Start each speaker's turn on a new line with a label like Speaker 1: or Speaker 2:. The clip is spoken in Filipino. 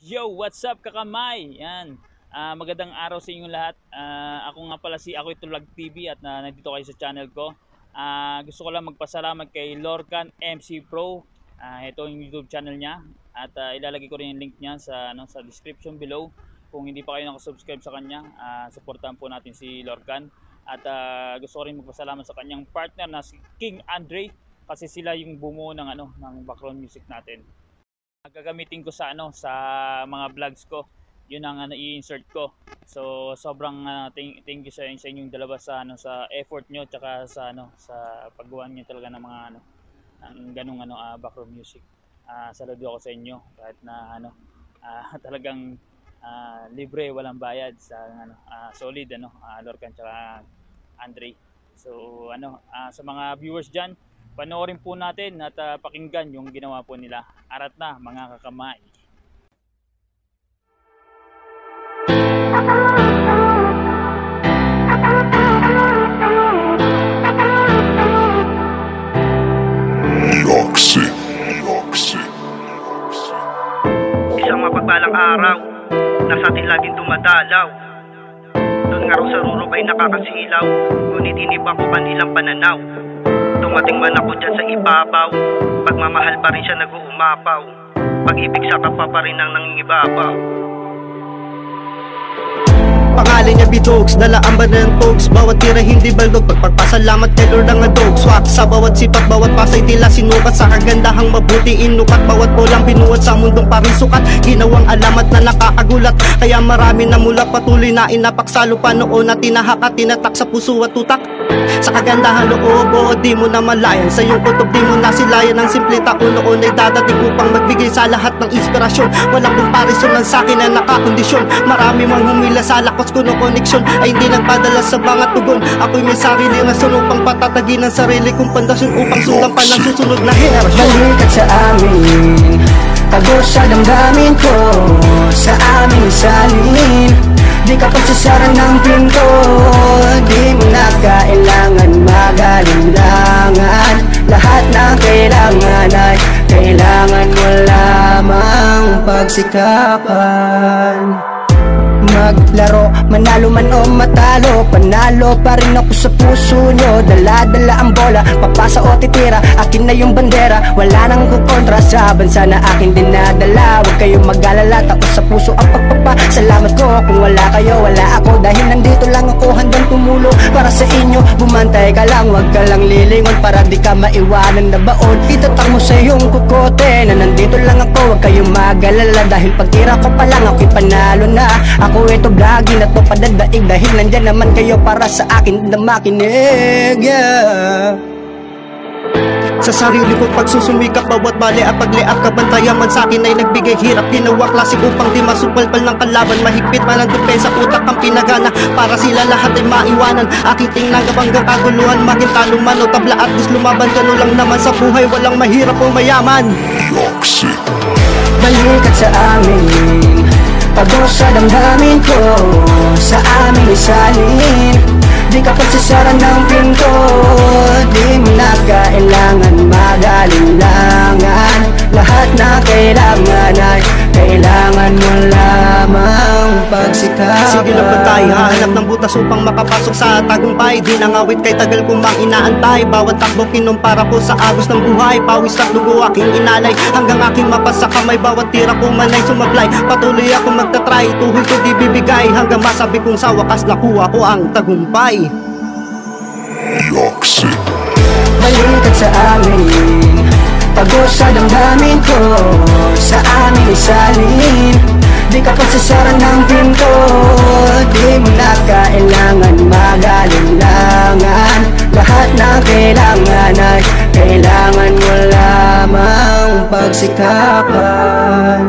Speaker 1: Yo, what's up kakamay? Yan. Ah, magandang araw sa inyong lahat. Ah, ako nga pala si Ako Itulag TV at na nandito kayo sa channel ko. Ah, gusto ko lang magpasalamat kay Lorcan MC Pro. Ah, ito yung YouTube channel niya at ah, ilalagay ko rin yung link niya sa ano sa description below. Kung hindi pa kayo nakasubscribe sa kanya, ah, suportahan po natin si Lorcan. At ah, gusto ko rin magpasalamat sa kanyang partner na si King Andre kasi sila yung bumuo ng ano ng background music natin gagamitin ko sa ano sa mga vlogs ko. Yun ang ano, i-insert ko. So sobrang uh, thank, thank you sa, sa inyong dalawa sa ano sa effort nyo tsaka sa ano sa paggawa niyo talaga ng mga ano ng ganung ano uh, background music. Uh, saludo ako sa inyo. Kahit na ano uh, talagang uh, libre walang bayad sa ano uh, solid ano uh, Lorcan tsaka Andre. So ano uh, sa mga viewers diyan panoorin po natin at uh, pakinggan yung ginawa po nila. Arat na mga kakamay.
Speaker 2: Yoxi. Yoxi.
Speaker 3: Isang mapagpalang araw, nasa atin laging dumadalaw. Doon nga raw sa rurok ay nakakasilaw, ngunit inibang ko kanilang pananaw. Dumating man ako dyan sa ibabaw, pagmamahal pa rin siya nag-uumapaw. Pag-ibig sa kapwa pa rin ang nangingibabaw.
Speaker 4: Pangalan niya Bidogs, dalaan ba ng pogs Bawat tira hindi balgog, pagpagpasalamat kay Lord ang adog. Swak sa bawat sipat, bawat pasay tila sinukat. Sa kagandahang mabuti inukat. Bawat pulang binuhat sa mundong parang sukat. Ginawang alamat na nakakagulat Kaya marami na mula patuloy na inapak Sa lupa. Noon na tinahak at tinatak sa puso at tutak Sa kagandahan loob, oo di mo na malayan. Sa iyong kutob di mo nasilayan Ang simple tao noon ay dadating upang magbigay sa lahat ng inspirasyon. Walang comparison lang sa akin na nakakondisyon. Marami mang humila sa lakos ko no connection Ay hindi nagpadala sa mga tugon Ako'y may sarili na upang patatagin ang sarili kong pandasyon Upang sundan pa ng susunod na henerasyon.
Speaker 5: Balikat sa amin Pagod sa damdamin ko Sa aming salin Di ka pagsasara ng pinto Di mo na kailangan magalinlangan Lahat ng kailangan ay Kailangan mo lamang pagsikapan Maglaro, manalo man o matalo Panalo pa rin ako sa puso nyo. Dala-dala ang bola, papasa o titira Akin na yung bandera, wala nang kukontra Sa bansa na akin dinadala. Huwag kayong mag-alala, tapos sa puso ang pagpapa. Salamat ko kung wala kayo, wala ako. Dahil nandito lang ako handang tumulo. Para sa inyo, bumantay ka lang Huwag ka lang lilingon. Para di ka maiwanan na baon. Itatak mo sa iyong kukote Na nandito lang ako, huwag kayong mag-alala. Dahil pagtira ko pa lang, ako'y panalo na. Ako ito vlogging na to padadaig Dahil nandyan naman kayo para sa akin na makinig yeah.
Speaker 4: Sa sarili kong pagsusumikap Bawat mali at pagliap Kabantayan man sa akin ay nagbigay hirap. Ginawa klasik upang di masupalpal ng kalaban. Mahigpit man ang depensa Utak ang pinagana. Para sila lahat ay maiwanan. Aking tingnan hanggang kaguluhan Maging talo man o tabla. At dis lumaban Ganun lang naman sa buhay. Walang mahirap o mayaman.
Speaker 2: Yoxi.
Speaker 5: Balikat sa amin. Pagod sa damdamin ko Sa aming isalin Di ka pagsasara ng pinto
Speaker 4: Sige lang bantay, hahanap ng butas upang makapasok sa tagumpay. Di nangawit kay tagal kong mang inaantay. Bawat takbo kinumpara ko sa agos ng buhay. Pawis at dugo aking inalay. Hanggang aking mapasa kamay Bawat tira ko man ay sumablay. Patuloy ako magtatry Tuhoy ko di bibigay. Hanggang masabi kong sa wakas nakuha ko ang tagumpay.
Speaker 2: Yoxi.
Speaker 5: Balikat sa amin Pagod sa damdamin ko Sa aming isalin Di ka pagsasara ng pinto. Di mo na kailangan magalinlangan. Lahat na kailangan ay Kailangan mo lamang pagsikapan